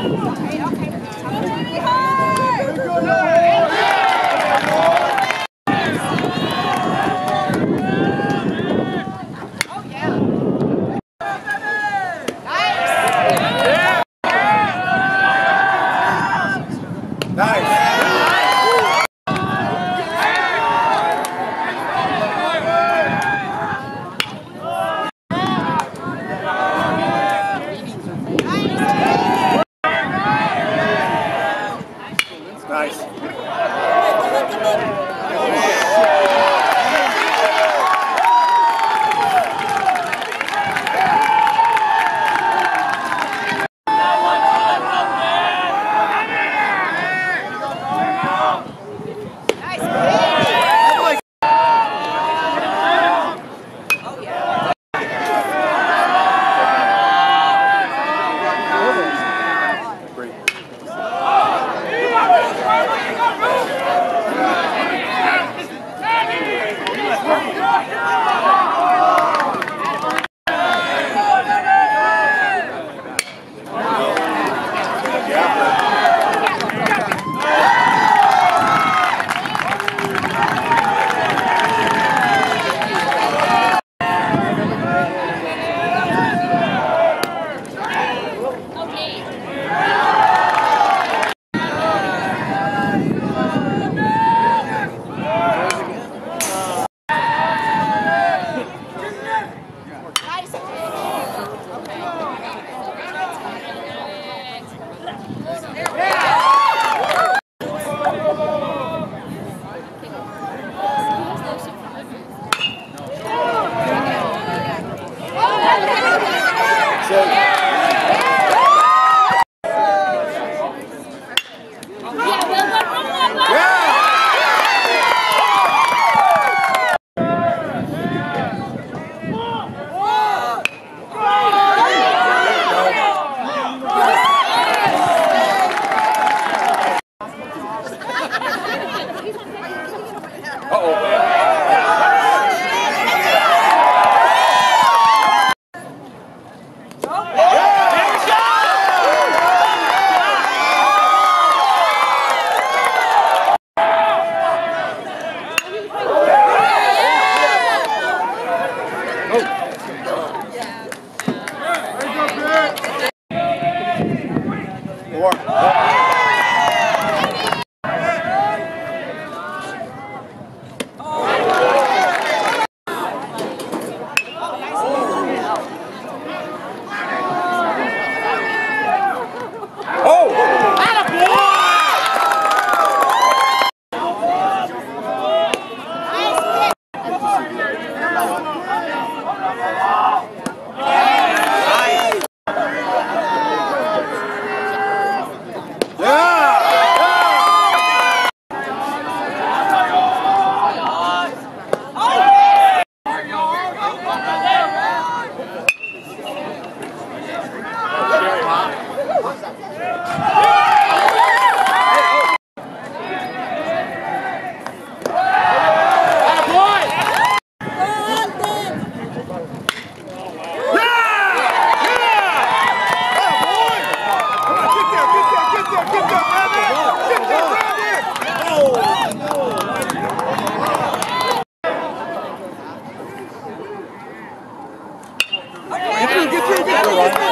Go, go, go!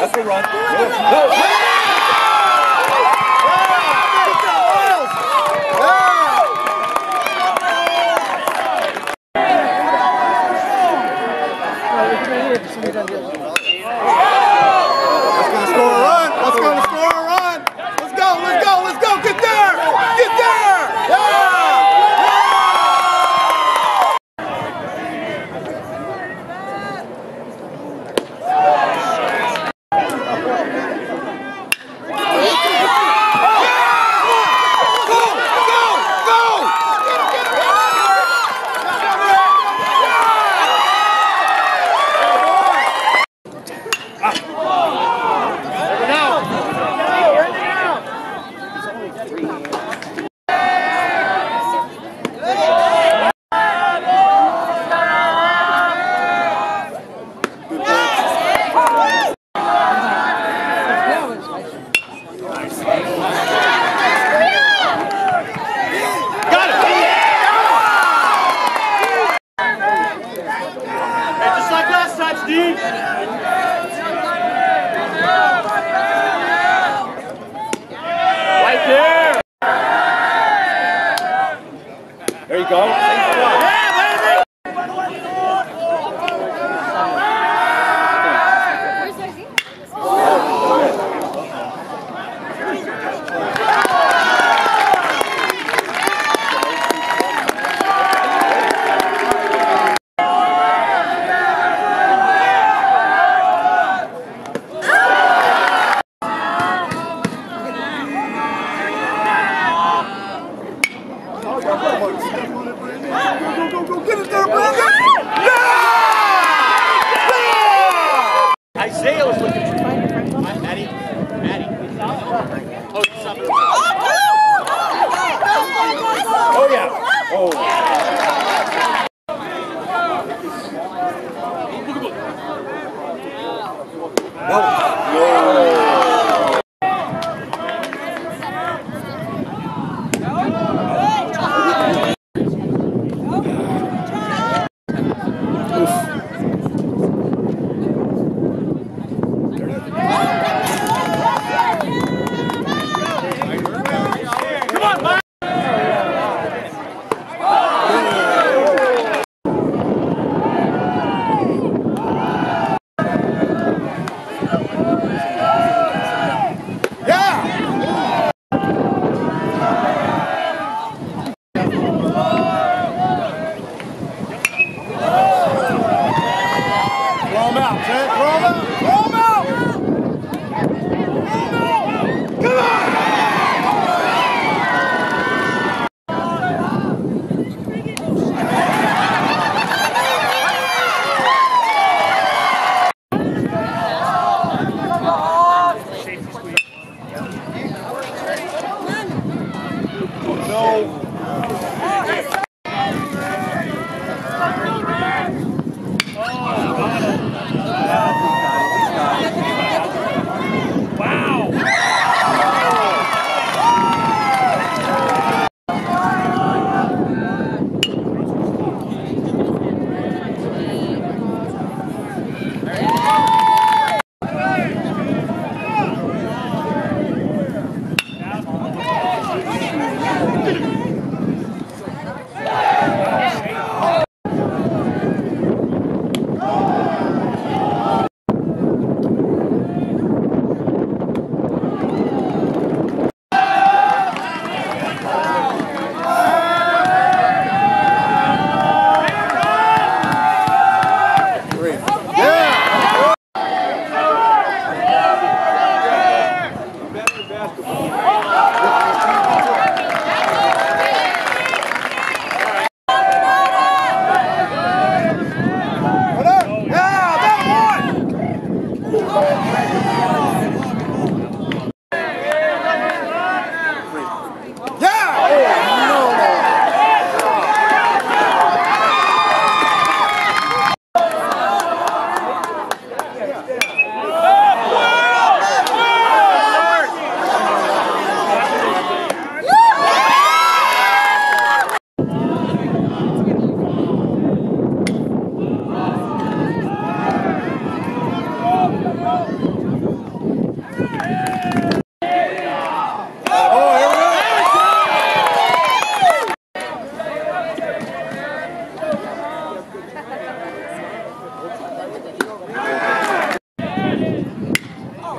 That's a run. No, go. Hallelujah. prova.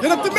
Get up the